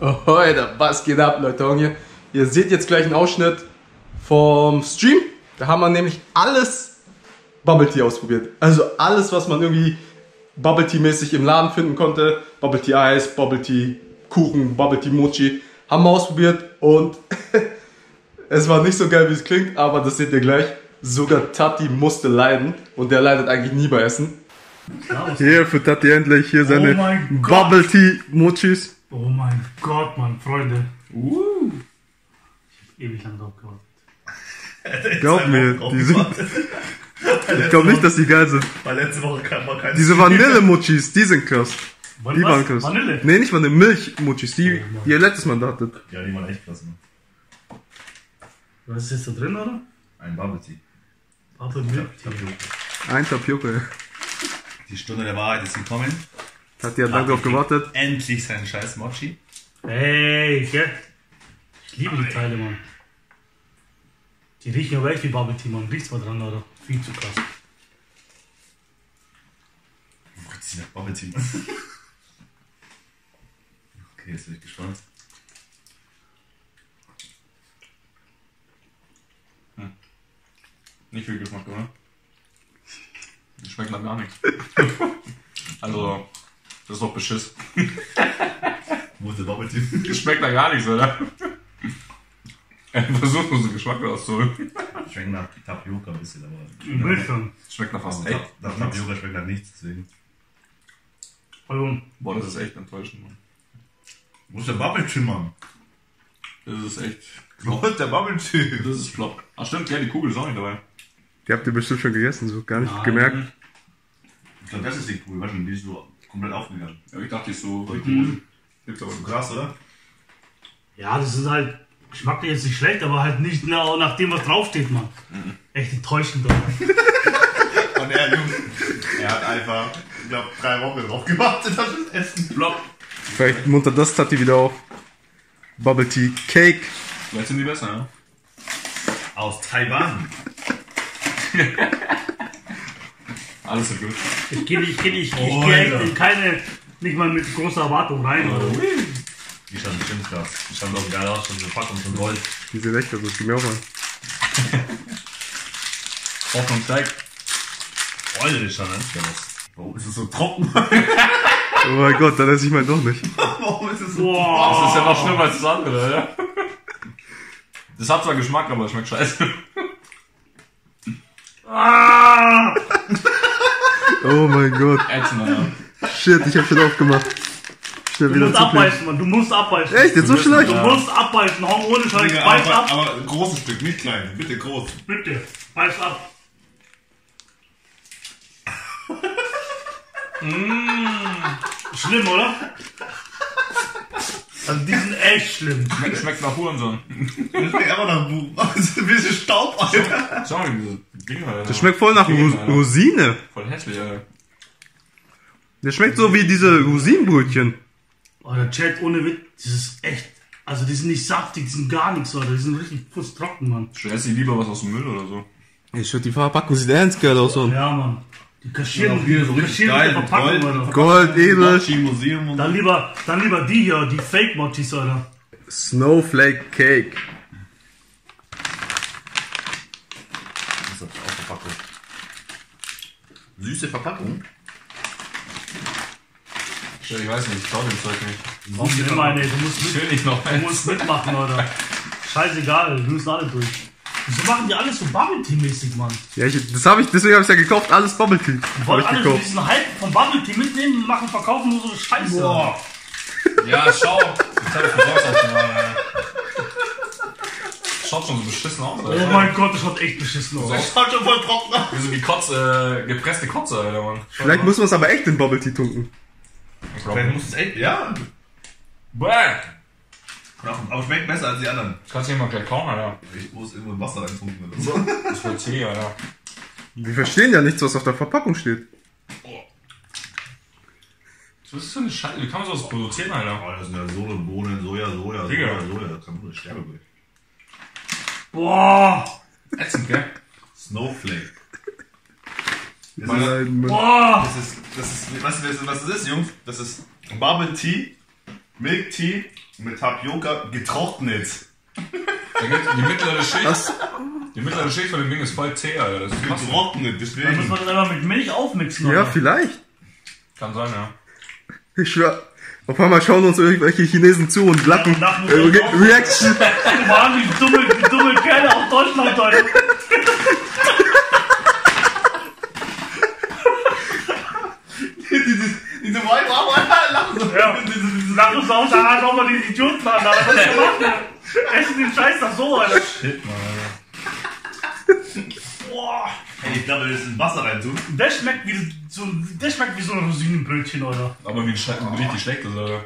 Alter, was geht ab, Leute? Und ihr, ihr seht jetzt gleich einen Ausschnitt vom Stream. Da haben wir nämlich alles Bubble Tea ausprobiert. Also alles, was man irgendwie Bubble Tea mäßig im Laden finden konnte. Bubble Tea Eis, Bubble Tea Kuchen, Bubble Tea Mochi. Haben wir ausprobiert und es war nicht so geil, wie es klingt, aber das seht ihr gleich. Sogar Tati musste leiden und der leidet eigentlich nie bei Essen. Hier für Tati endlich hier seine Oh. Bubble Tea Mochis. Oh mein Gott, Mann, Freunde. Uh. Ich hab ewig lang drauf gewartet. Glaub mir, die sind, ich glaube nicht, dass die geil sind. Weil letzte Woche kam mal kein Diese Vanille-Mochis, die sind krass. Die was? waren krass. Vanille? Nee, nicht Vanille, Milch-Mochis, die, die ihr letztes Mal da hattet. Ja, die waren echt krass, ne? Was ist jetzt da drin, oder? Ein Bubble Tea. Warte, Milch. Ein Tapioca. ja. Die Stunde der Wahrheit ist gekommen. Hat ja lange drauf gewartet. Endlich seinen scheiß Mochi. Hey, gell? Ich liebe die Teile, Mann. Die riechen aber echt wie Bubble Tea, man. Riecht's mal dran, oder? Viel zu krass. Oh Gott, sie nach Bubble Tea. okay, jetzt bin ich gespannt. Nicht viel Geschmack, oder? Schmeckt nach gar nichts. Also, das ist doch Beschiss. Wo ist der Bubble schmeckt nach gar nichts, oder? Er versucht uns den Geschmack rauszuholen. Schmeckt nach Tapioca ein bisschen, aber. Bisschen. Das schmeckt nach fast Aber echt. Nach Tapioca schmeckt nach nichts, deswegen. Also, Boah, das ist echt enttäuschend, Mann. Wo ist der Bubble Tea, Mann? Das ist echt. Wo ist der Bubble Tea? Das ist flop. Ach stimmt, ja, die Kugel ist auch nicht dabei. Die habt ihr bestimmt schon gegessen, so gar nicht Nein. gemerkt. Ich glaube, das ist die Kugel, weißt du, die ist so komplett aufgegangen. Ja, ich dachte, ist so. Mhm. Gibt's aber Krass, oder? ja, das ist halt geschmacklich jetzt nicht schlecht, aber halt nicht nach, nach dem, was draufsteht, Mann. Echt enttäuschend, Alter. Und er, Jungs, er hat einfach, ich glaube, drei Wochen drauf gewartet, das Essen. Flop. Vielleicht muntert das Tati wieder auf. Bubble Tea Cake. Vielleicht sind die besser, ja? Aus Taiwan. Alles ist gut. Ich gehe ich geh, ich, ich Oh, in keine, nicht mal mit großer Erwartung rein. Oder? Die schauen bestimmt krass. Die schauen doch geil aus, schon so Packung von Gold. Die sind echt, also, gib mir auch mal. Hoffnung steigt. Alter, die schauen echt geil aus. Warum ist es so trocken? Oh mein Gott, dann esse ich mal doch nicht. Warum ist es so Boah. Das ist ja noch schlimmer als das andere, ja? Das hat zwar Geschmack, aber es schmeckt scheiße. Ah! Oh mein Gott. Shit, ich hab schon aufgemacht. Schnell Du wieder musst abbeißen, Mann. Du musst abbeißen. Echt, jetzt so schlecht? Du musst abbeißen. Hau ohne Scheiß. Digga, Beiß aber, ab. aber ein großes Stück, nicht klein. Bitte groß. Bitte. Beiß ab. mmh. Schlimm, oder? Also die sind echt schlimm. Schmeckt, schmeckt nach Hurensohn. Das schmeckt einfach nach ist ein bisschen Staub, Alter. Sorry, diese Dinger, Alter. Das schmeckt voll nach Ros Alter. Rosine. Voll hässlich, Alter. Der schmeckt so wie diese Rosinenbrötchen. Oh, der Chat ohne Witz, das ist echt. Also die sind nicht saftig, die sind gar nichts, oder? Die sind richtig fußtrocken, Mann. Ich esse lieber was aus dem Müll oder so. Ich schwör, die Verpackung sieht ernst geil aus. So. Ja, Mann. Die kaschieren, Ja, hier so die richtig geil, Verpackung, Gold. Gold, edel. Museum und Dann lieber, dann lieber die hier, die Fake-Mochis, Alter. Snowflake Cake. Das ist auch Verpackung. Süße Verpackung? Ich weiß nicht, ich trau dem Zeug nicht. Du immer du musst, Ich mit, nicht noch du musst mitmachen, Alter. Scheißegal, wir müssen alle durch. Wieso machen die alles so Bubble Tea-mäßig, Mann? Ja, ich, das habe ich, deswegen habe ich ja gekauft. Alles Bubble Tea. Habe ich alle so gekauft. diesen Hype von Bubble Tea mitnehmen und machen, verkaufen nur so eine Scheiße. Boah. Ja, schau. Jetzt hab ich versorgt auf den. Schaut schon so beschissen aus, Oh Alter. mein Gott, das schaut echt beschissen aus. Das schaut schon voll trocken aus. Wir sind wie Kotze, äh, gepresste Kotze, Alter, Mann. Vielleicht muss man es aber echt in Bubble Tea tunken. Ich Vielleicht muss es echt, ja. Bäh! Aber schmeckt besser als die anderen. Kannst du nicht mal gleich kauen, Alter. Ich muss irgendwo Wasser reintunken oder so. Das ist voll zäh, Alter. Wir verstehen ja nichts, was auf der Verpackung steht. Was ist das für eine Scheiße? Wie kann man sowas produzieren, Alter? Oh, das sind ja Sohle, Bohnen, Soja, Soja, Digga. Soja, Soja. Da kann man sterben durch. Boah, Ätzend, gell? Snowflake. Das ist, Nein, Mann. boah. das ist, das ist, was, das ist, was das ist, Jungs? Das ist Bubble Tea Milk Tea mit Tapioca getrocknet. Die mittlere Schicht. Die mittlere Schicht von dem Ding ist voll zäh, Alter. Das ist zu- Getrocknet, Dann muss deswegen. man das einfach mit Milch aufmixen. Ja, oder? vielleicht. Kann sein, ja. Ich schwör. Auf einmal schauen uns irgendwelche Chinesen zu und lachen. Ja, lachen Äh, Re. Reaction. Mann, die dumme, die dumme Kerle aus Deutschland, Alter. Diese Weib, aber lachen so. Ja, lachen uns aus, da haben wir die Idioten an, was gemacht, ja. Essen den Scheiß doch so, Alter. Shit, Mann. Boah, Ey, ich glaube, wir müssen Wasser rein tun. der schmeckt wie so, der schmeckt wie so ein Rosinenbrötchen, Alter. Aber wie ein Schlecht, wie richtig schlecht ist, Alter.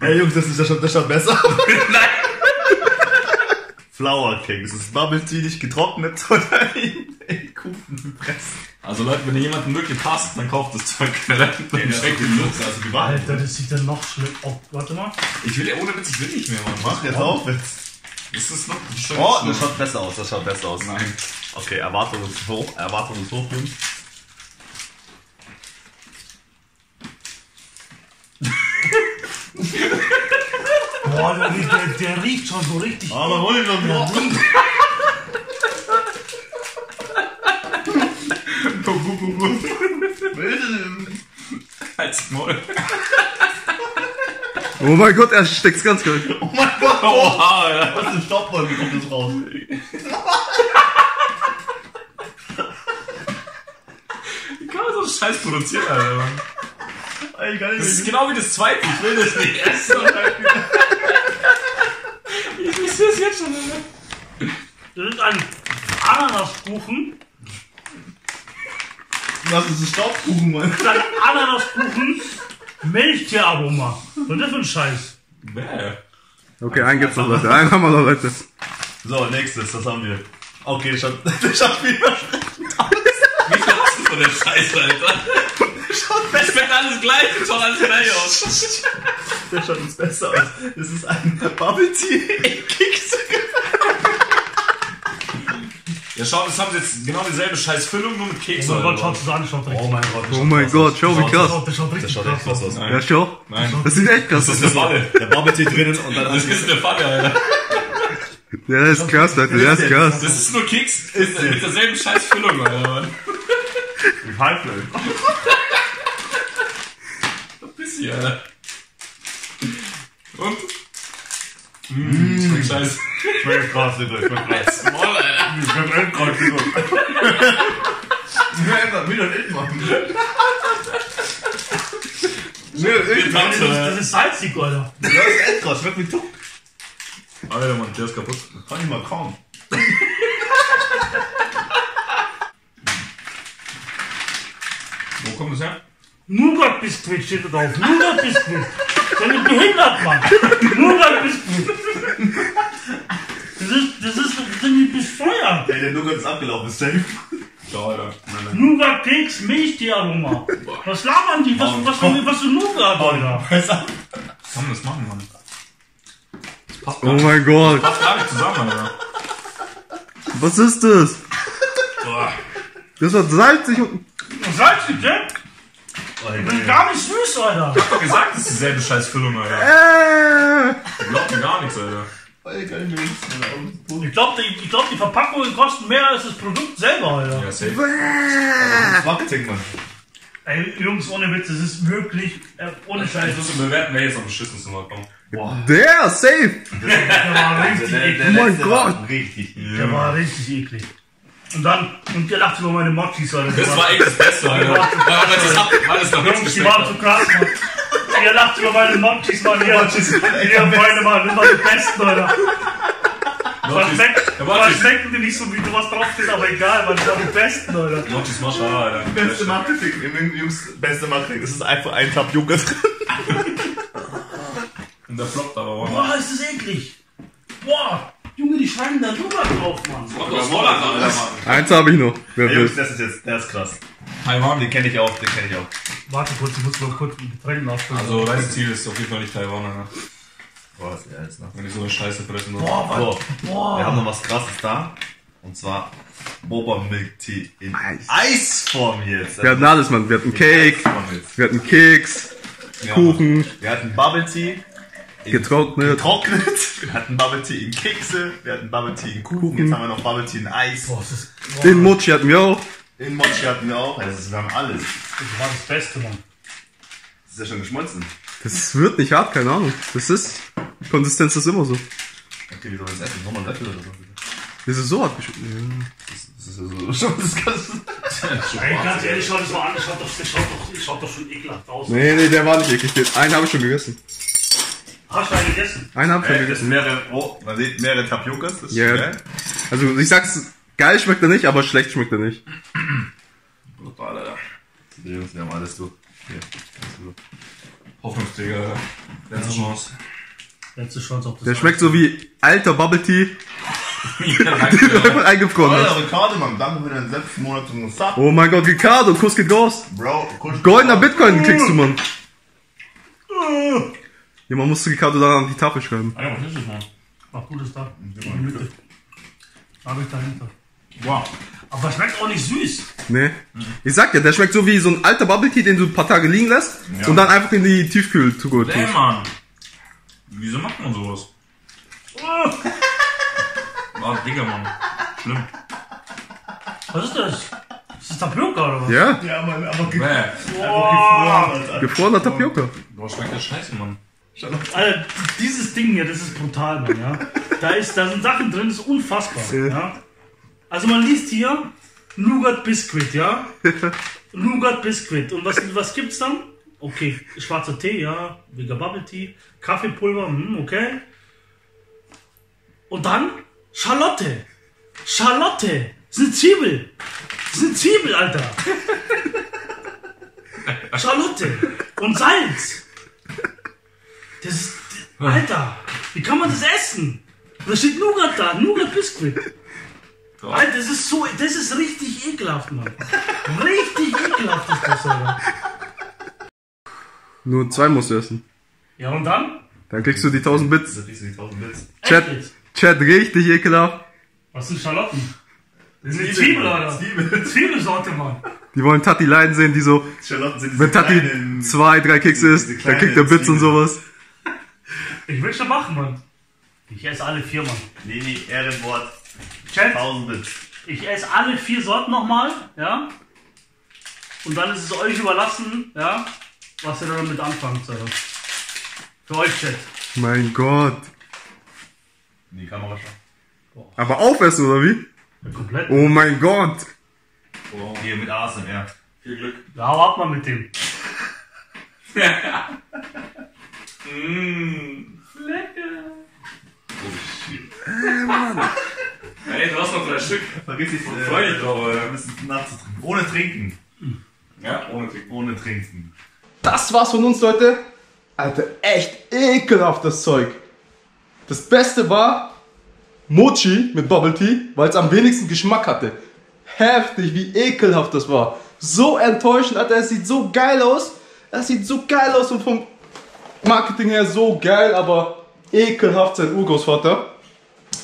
Ey, Jungs, das, ist, das, schaut, das schaut besser aus. Nein! Flower Cake, das ist Bubble Tea nicht getrocknet, sondern in, in Kuchen gepresst. Also Leute, wenn ihr jemanden wirklich passt, dann kauft das Zeug. Also die Wahrheit. Alter, das sieht dann noch schlimm. Oh, warte mal. Ich will ja ohne Witz, ich will nicht mehr, Mann. Mach jetzt auf jetzt. Das ist noch. Schaut Oh, das schaut besser aus, das schaut besser aus. Nein. Okay, Erwartung ist hoch, Erwartung ist hoch, Jungs. Boah, der, der, der riecht schon so richtig. Aber hol ihn doch noch. Halt's Maul. Oh mein Gott, er steckt's ganz gut. Oh mein Gott, Oh, was ist Stoppball, wie kommt das raus? Wie kann man so einen Scheiß produzieren, Alter? Mann? Ey, gar nicht Das ist genau wie das zweite. Ich will das nicht essen. Ich wüsste es jetzt schon, Alter. Das ist ein Ananaskuchen. Was ist ein Staubkuchen, Mann? Das ist ein Ananaskuchen. Milchtieraroma. Was ist das für ein Scheiß? Bäh. Okay, einen gibt's noch, Leute. Einen haben wir noch, Leute. So, nächstes, was haben wir? Okay, das schaut, das schaut viel Wie viel hast du von der Scheiße, Alter? Das schmeckt alles gleich, das schaut alles gleich aus. Der schaut uns besser aus. Das ist ein Bubble Tea Keks. Ja, schau, das haben sie jetzt genau dieselbe Scheißfüllung, nur mit Keks. Oh mein Gott, schaut es an, schaut richtig. Oh mein Gott. Oh mein Gott, schau wie Das krass. das schaut Das richtig schaut echt krass krass aus. aus. Ja, schau. Nein, Das sieht echt krass das aus. ist eine Falle. Der Bubble Tea drinnen und dann Das alles. ist eine Falle, Alter. Der ist krass, Leute. Der ist krass. Das ist nur Keks mit, mit derselben Scheißfüllung, Alter. Mann. Halbflöte. Bisschen, Alter. Und? Mmh, scheiße. Schmeckt krass, Digga. Schmeckt krass. Moll, Alter. Schmeckt echt krass. Ich will einfach wieder nicht machen. Nee, echt. Das ist, das ist salzig, Alter. Das ist echt krass. Schmeckt wie Tuck. Alter, Mann, der ist kaputt. Kann ich mal kaum. Wo kommt das her? Nougat-Biskuit steht da drauf. Nougat-Biskuit. Der ist behindert, Mann. Nougat-Biskuit. Das ist, das ist, das sind die bescheuert. Ey, der Nougat ist abgelaufen. Ist safe. Ja, Alter. Nein, nein. Nougat-Keks, Milchtieraroma. Was labern die? Was, was, was, was für Nougat, Alter? Besser. Kann man das machen, Mann? Das passt Oh gar nicht, mein Gott. passt gar nicht zusammen, Alter. Was ist das? Boah. Das war salzig und... Salzig, ne? Oh, Das ist gar nicht süß, Alter. Ich hab gesagt, das ist dieselbe Scheißfüllung, Alter. Äh. Ich glaub mir gar nichts, Alter. Ich Ich glaube, die, ich glaub, die Verpackungen kosten mehr als das Produkt selber, Alter. Ja, safe. Das Marketing, Mann. Ey, Jungs, ohne Witz, das ist wirklich, äh, ohne Ich Scheiß. muss bewerten, wer jetzt am beschissensten war. Komm. Der, safe. Der war richtig Der, der eklig. Oh mein Gott. Richtig. Der war richtig eklig. Und dann, und der lacht über meine Mochis, Alter. Das war echt das Beste, Alter. Weil das hat alles nach nichts Jungs, die waren zu krass, Mann. Ihr lacht über meine Mochis, Mann. Ihr, echt ihr meine, Mann. Das waren die besten, Alter. Mochis- schmecken die nicht so, wie du was draufsteht, aber egal, Mann. Das waren die besten, Alter. Mochis Mascha, Alter. Beste Marketing, Jungs, beste Marketing. Das ist einfach ein Tab Joghurt drin. Und der floppt aber auch. Boah, ist das eklig. Boah, Junge, die schreiben da Nougat drauf, Mann. Holland, Alter, Mann. Eins habe ich noch. Wer Ey, Jungs, das ist jetzt, der ist krass. Taiwan. Den kenne ich auch, den kenne ich auch. Warte kurz, ich muss mal kurz ein Getränk nachfüllen. Also Reiseziel ist auf jeden Fall nicht Taiwan, Alter. Boah, ist der jetzt noch? Wenn ich so eine Scheiße fressen muss. Boah, Mann. So, wir haben noch was krasses da. Und zwar Boba Milk Tea in Eis. Eisform jetzt. Wir hatten alles, Mann. Wir hatten Cake, wir hatten Keks, Ja. Kuchen. Wir hatten Bubble Tea Getrocknet. Getrocknet. Wir hatten Bubble Tea in Kekse, wir hatten Bubble Tea in Kuchen, jetzt haben wir noch Bubble Tea in Eis. Boah, das ist, boah, Den Mochi hatten wir auch. In Mochi hatten wir auch. Also wir haben alles. das war das Beste, Mann. Das ist ja schon geschmolzen. Das wird nicht hart, keine Ahnung. Das ist. Die Konsistenz ist immer so. Okay, wie soll man das essen? Nochmal ein Löffel oder so? Das ist so hart geschnitten. Das ist ja so schon das Ganze. Ey, ganz ehrlich, schau das mal an, das schaut doch, das schaut doch, das schaut doch schon ekelhaft aus. Nee, nee, der war nicht eklig. Den einen habe ich schon gegessen. Hast du einen gegessen? Einen habe ich schon Äh, das sind gegessen. mehrere, oh, man sieht mehrere Tapiokas. Das ist Ja. geil. Also ich sag's, geil schmeckt er nicht, aber schlecht schmeckt er nicht. Brutal, Alter. Die Jungs, die haben alles durch. Hier. alles durch. Hoffnungsträger. Letzte Chance. Letzte Chance auf das Der schmeckt so wie alter Bubble Tea, Ja, danke. eingefroren Alter, hast. Ricardo, Mann, danke für deinen sechs Monate Sub. Oh mein Gott, Ricardo, Kuss geht raus. Bro, kusch- Goldener Bitcoin kriegst du, Mann. Ja, man muss Ricardo dann an die Tafel schreiben. Ah ja, was ist das, Mann? Mach gutes. Hab ich dahinter. Wow. Aber schmeckt auch nicht süß. Nee. Ich sag ja, der schmeckt so wie so ein alter Bubble Tea, den du ein paar Tage liegen lässt Ja. und dann einfach in die Tiefkühltruhe Ey, tust. Mann. Wieso macht man sowas? Ah, Digga, Mann. Schlimm. Was ist das? Ist das Tapioca oder was? Ja, Ja, Mann, aber ge Bäh. gefroren, Alter. gefrorener Tapioca. Boah, schmeckt das scheiße, Mann. Alter, dieses Ding hier, das ist brutal, Mann, ja. Da, ist, da sind Sachen drin, das ist unfassbar, Ja. ja. Also man liest hier Nougat Biscuit, ja. Nougat Biscuit. Und was, was gibt's dann? Okay, schwarzer Tee, ja. Vega Bubble Tea. Kaffeepulver, hm, okay. Und dann Schalotte. Schalotte. Das ist eine Zwiebel. Das ist eine Zwiebel, Alter. Schalotte. Und Salz. Das ist. Alter, wie kann man das essen? Da steht Nougat da, Nougat Biscuit. Alter, das ist so, das ist richtig ekelhaft, Mann. Richtig ekelhaft ist das, Alter. Nur zwei musst du essen. Ja, und dann? Dann kriegst du die 1000 Bits. Das ist die 1000 Bits. Chat? Chat, richtig ekelhaft. Was sind Schalotten? Das ist eine Zwiebel, Alter. Zwiebel. Zwiebelsorte, Mann. Die wollen Tati leiden sehen, die so, Schalotten sind wenn Tati kleinen- zwei, drei diese isst, dann kriegt er Bits und Zwiebeln. sowas. Ich will schon machen, Mann. Ich esse alle vier, Mann. Leni, Ehrenwort, Chat, 1000 Bits. ich esse alle vier Sorten nochmal, ja? Und dann ist es euch überlassen, ja? Was ihr damit anfangt, Alter. Für euch, Chat. Mein Gott. In die Kamera schon. Aber aufessen, oder wie? Ja, komplett. Oh mein Gott. Hier mit ASMR. Viel Glück. Ja, hau ab mal mit dem. Ey, du hast noch drei Stück. Vergiss nicht, äh, Freu dich drauf, Alter. ein bisschen nachzutrinken. Ohne trinken. Ja, ohne Trinken. Ohne trinken. Das war's von uns, Leute. Alter, echt ekelhaftes Zeug. Das Beste war Mochi mit Bubble Tea, weil es am wenigsten Geschmack hatte. Heftig, wie ekelhaft das war. So enttäuschend, Alter. Es sieht so geil aus. Es sieht so geil aus und vom Marketing her so geil, aber ekelhaft sein Urgroßvater.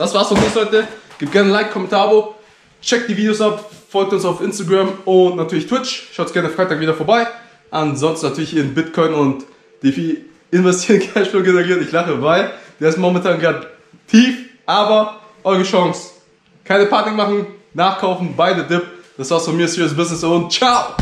Das war's von uns, Leute. Gebt gerne ein Like, Kommentar, Abo. Checkt die Videos ab, folgt uns auf Instagram und natürlich Twitch. Schaut gerne Freitag wieder vorbei. Ansonsten natürlich in Bitcoin und DeFi investieren, Cashflow generieren. Ich lache, weil der ist momentan gerade tief, aber eure Chance. Keine Panik machen, nachkaufen, beide Dip. Das war's von mir, Serious Business und ciao!